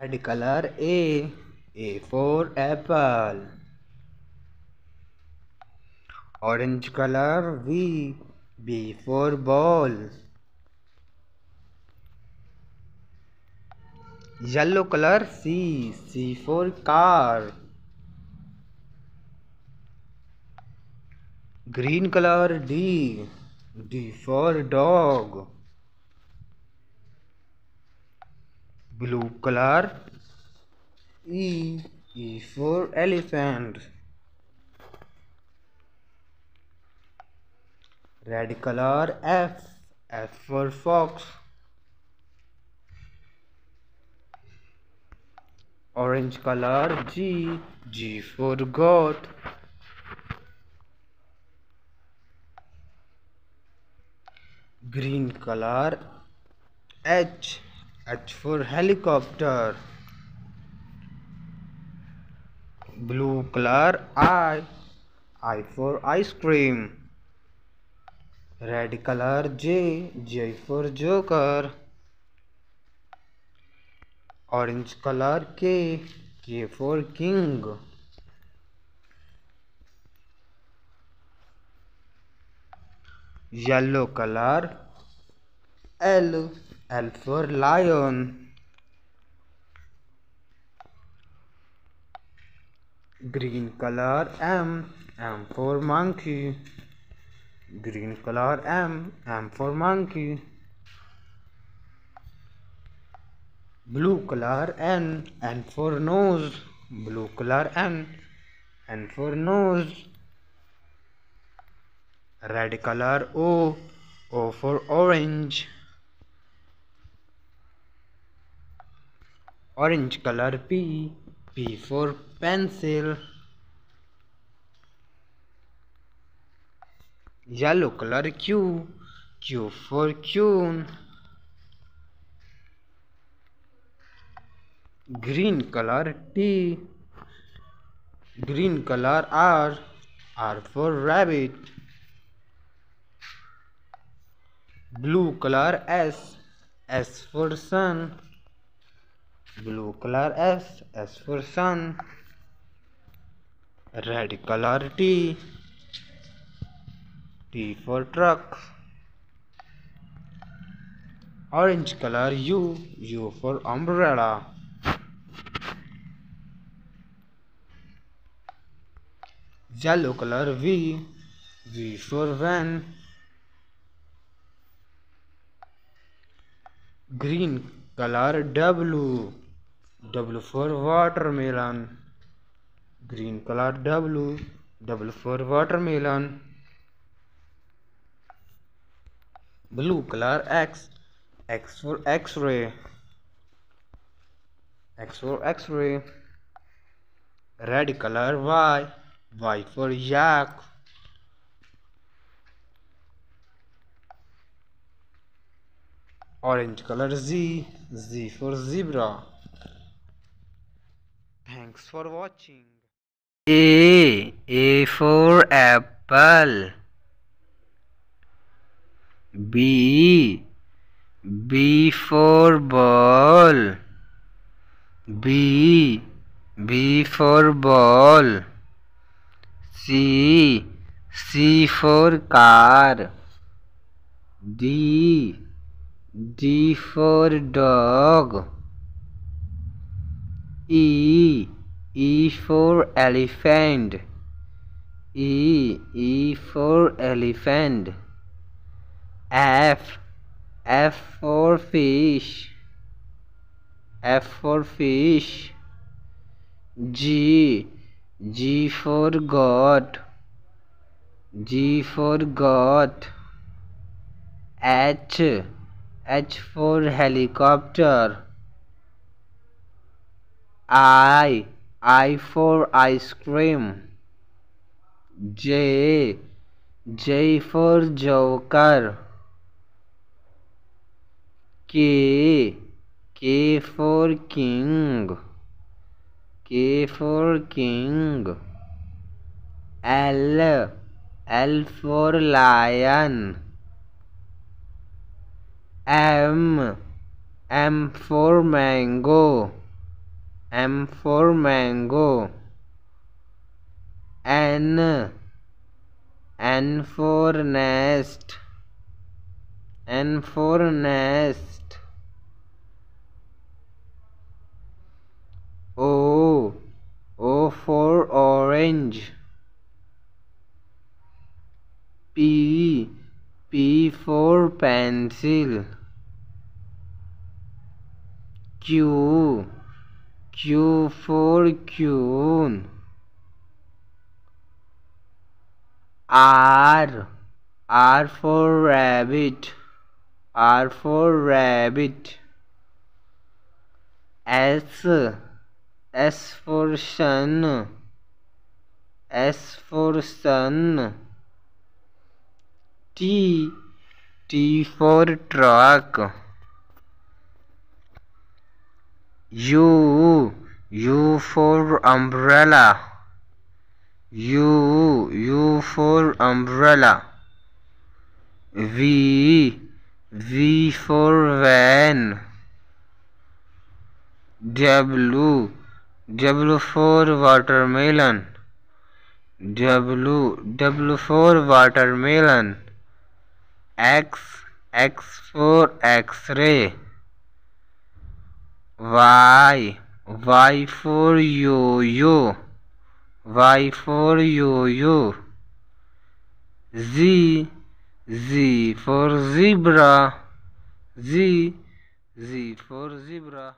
Red color A. A for apple. Orange color V. B for ball. Yellow color C. C for car. Green color D. D for dog. Blue color E. E for elephant. Red color F. F for fox. Orange color G. G for goat. Green color H. H for helicopter. Blue color I. I for ice cream. Red color J. J for joker. Orange color K. K for king. Yellow color L. L for lion. Green color M. M for monkey. Green color M. M for monkey. Blue color N. N for nose. Blue color N. N for nose. Red color O. O for orange. Orange color P. P for pencil. Yellow color Q. Q for queen. Green color T. Green color R. R for rabbit. Blue color S. S for sun. Blue color S. S for sun. Red color T. T for truck. Orange color U. U for umbrella. Yellow color V. V for van. Green color W. W for watermelon. Green color W. W for watermelon. Blue color X. X for X-ray. X for X-ray. Red color Y. Y for yak. Orange color Z. Z for zebra. Thanks for watching. A. A for apple. B. B for ball. B. B for ball. C. C for car. D. D for dog. E. E for elephant. E. E for elephant. F. F for fish. F for fish. G. G for goat. G for God. H. H for helicopter. I. I for ice cream. J. J for joker. K. K for king. K for king. L. L for lion. M. M for mango. M for mango. N. N for nest. N for nest. O. O for orange. P. P for pencil. Q Q for R for rabbit R for rabbit. S S for sun S for sun. T T for truck U U for umbrella. U U for umbrella. V V for van. W W for watermelon. W W for watermelon. X X for X-ray Y Y for yo-yo Y for yo-yo Z Z for zebra. Z Z for zebra